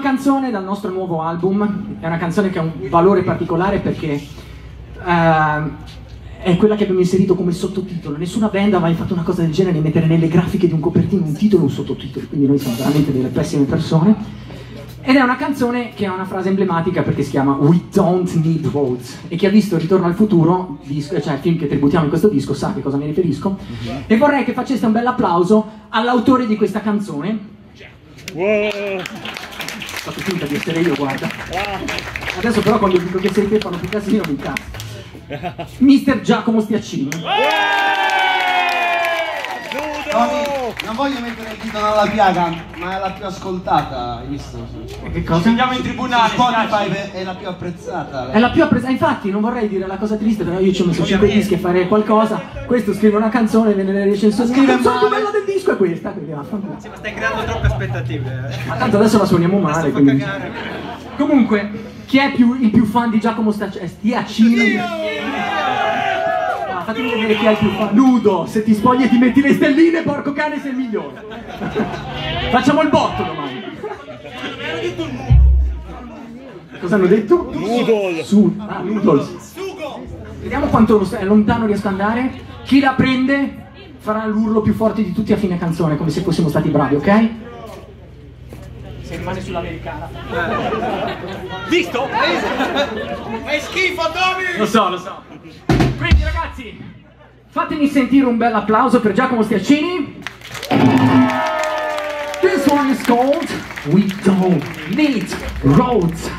Canzone dal nostro nuovo album, è una canzone che ha un valore particolare perché uh, è quella che abbiamo inserito come sottotitolo. Nessuna band ha mai fatto una cosa del genere di mettere nelle grafiche di un copertino un titolo e un sottotitolo, quindi noi siamo veramente delle pessime persone. Ed è una canzone che ha una frase emblematica perché si chiama We Don't Need Roads e chi ha visto Ritorno al futuro, disco, cioè il film che tributiamo in questo disco, sa che cosa mi riferisco. Uh-huh. E vorrei che faceste un bel applauso all'autore di questa canzone. Wow. Ho fatto finta di essere io, guarda. Adesso però quando dico che sei te fanno più casino mi incazzo. Mister Giacomo Stiaccini. Tony, non voglio mettere il dito nella piaga, ma è la più ascoltata, hai visto? Che cosa? Andiamo in tribunale. Spotify è la più apprezzata. È la più apprezzata, infatti non vorrei dire la cosa triste, però io ci ho messo 5 dischi a fare qualcosa, questo scrive una canzone, viene nelle recensioni, scrive la canzone più bella del disco è questa, quindi vaffanculo. Sì, ma stai creando troppe aspettative. Eh. Ma tanto adesso la suoniamo male, quindi... Comunque, chi è più, il più fan di Giacomo Fatemi vedere chi ha il più fan. Nudo, se ti spogli e ti metti le stelline, porco cane, sei il migliore. Facciamo il botto domani. Cosa hanno detto? Noodle. Su, ah, noodles. Vediamo quanto è lontano riesco ad andare. Chi la prende farà l'urlo più forte di tutti a fine canzone, come se fossimo stati bravi, ok? Se rimane sull'americana. Visto? Fai schifo, Tommy! Lo so, lo so. Quindi ragazzi, fatemi sentire un bel applauso per Giacomo Stiacini. This one is called We Don't Need Roads.